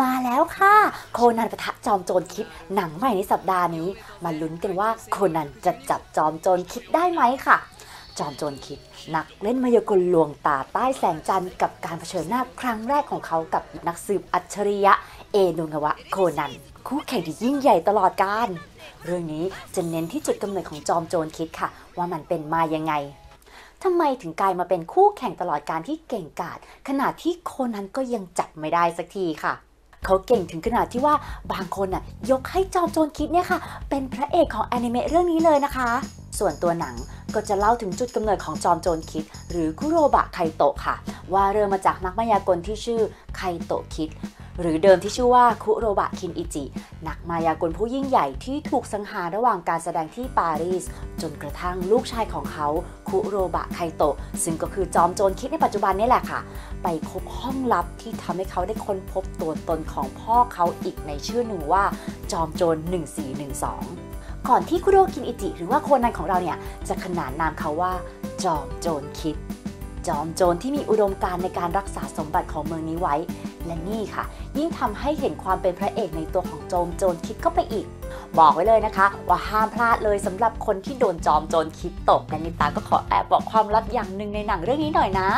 มาแล้วค่ะ โคนันปะทะจอมโจรคิดหนังใหม่ในสัปดาห์นี้ มาลุ้นกันว่าโคนันจะจับจอมโจรคิดได้ไหมค่ะ จอมโจรคิด นักเล่นมายากลลวงตาใต้แสงจันทร์กับการเผชิญหน้าครั้งแรกของเขากับนักสืบอัจฉริยะ เอนุงวะโคนัน คู่แข่งที่ยิ่งใหญ่ตลอดกาลเรื่องนี้จะเน้นที่จุดกำเนิดของจอมโจรคิดค่ะ ว่ามันเป็นมายังไงทำไมถึงกลายมาเป็นคู่แข่งตลอดการที่เก่งกาจขนาดที่โคนันก็ยังจับไม่ได้สักทีค่ะ เขาเก่งถึงขนาดที่ว่าบางคนน่ะยกให้จอมโจรคิดเนี่ยค่ะ เป็นพระเอกของแอนิเมะเรื่องนี้เลยนะคะ ส่วนตัวหนังก็จะเล่าถึงจุดกำเนิดของจอมโจรคิด หรือคุโรบะไคโตะค่ะ ว่าเริ่มมาจากนักมายากลที่ชื่อไคโตคิด หรือเดิมที่ชื่อว่าคุโรบะคินอิจิ นักมายากลผู้ยิ่งใหญ่ที่ถูกสังหารระหว่างการแสดงที่ปารีส จนกระทั่งลูกชายของเขาคุโรบะไคโตะซึ่งก็คือจอมโจรคิดในปัจจุบันนี่แหละค่ะ ไปพบห้องลับที่ทำให้เขาได้ค้นพบตัวตนของพ่อเขาอีกในชื่อหนึ่งว่า จอมโจร1412ก่อนที่คุโรคินอิจิ หรือว่าโคนันของเราเนี่ย จะขนานนามเขาว่า จอมโจรคิด จอมโจรที่มีอุดมการณ์ในการรักษาสมบัติของเมืองนี้ไว้ และนี่ค่ะ ยิ่งทำให้เห็นความเป็นพระเอกในตัวของโจมโจรคิดเข้าไปอีก บอกไว้เลยนะคะ ว่าห้ามพลาดเลยสำหรับคนที่โดนจอมโจรคิดตกและนิตาก็ขอแอบบอกความลับอย่างหนึ่งในหนังเรื่องนี้หน่อยนะ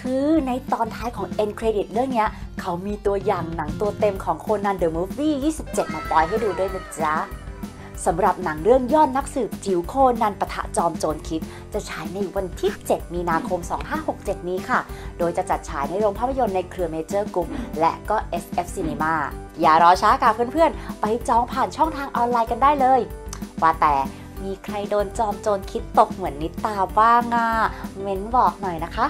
คือในตอนท้ายของ End Credit เรื่องนี้เขามีตัวอย่างหนังตัวเต็มของโคนัน The Movie 27 มาปล่อยให้ดูด้วยนะจ๊ะ สำหรับหนังเรื่องยอดนักสืบจิ๋วโคนันปะทะจอมโจรคิด จะฉายในวันที่ 7 มีนาคม 2567 นี้ค่ะ โดยจะจัดฉายในโรงภาพยนตร์ในเครือเมเจอร์กรุ๊ปและก็ SF Cinema อย่ารอช้าค่ะเพื่อนๆ ไปจองผ่านช่องทางออนไลน์กันได้เลย ว่าแต่มีใครโดนจอมโจรคิดตกเหมือนนิตาบ้างอะเม้นบอกหน่อยนะคะ